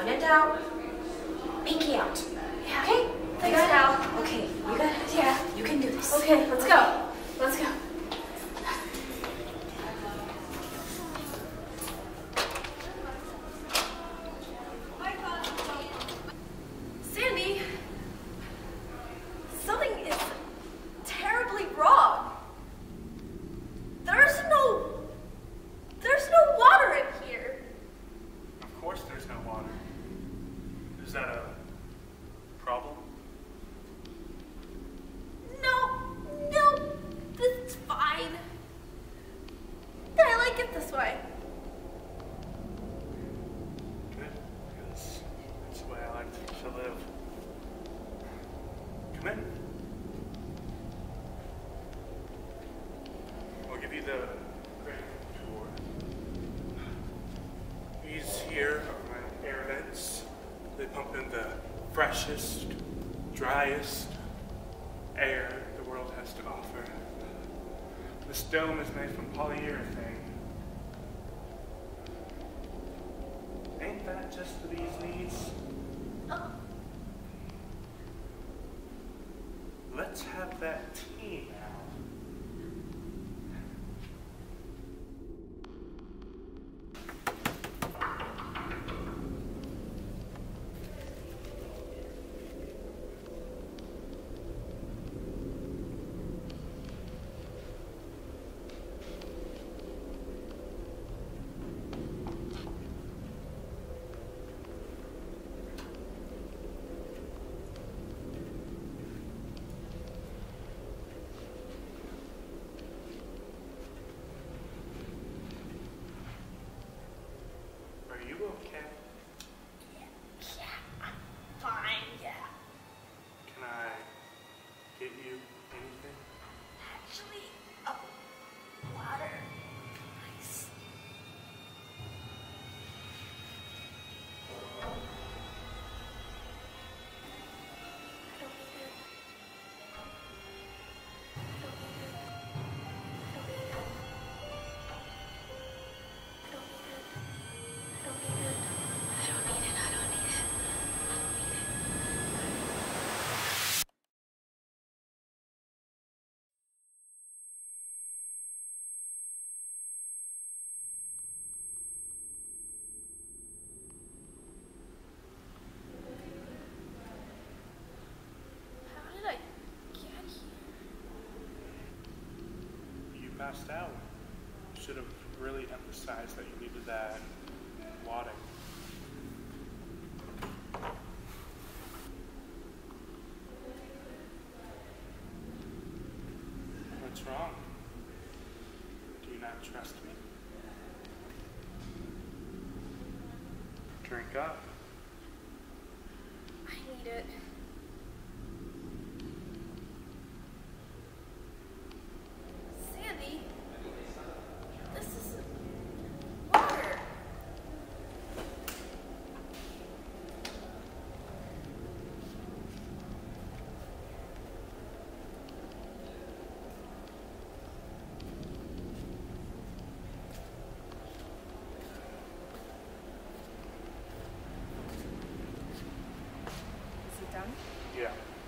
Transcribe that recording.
When in doubt, pinky out. Yeah. Okay? Thanks, out. Okay, you got it. Yeah. You can do this. Okay, let's go. Let's go. A problem? No, no, this is fine. I like it this way. Good. Because that's the way I like to live. Come in. We'll give you the freshest, driest air the world has to offer. This dome is made from polyurethane. Ain't that just for these needs? Oh, Let's have that tea now. Passed out. Should have really emphasized that you needed that wadding. What's wrong? Do you not trust me? Drink up. I need it. Yeah.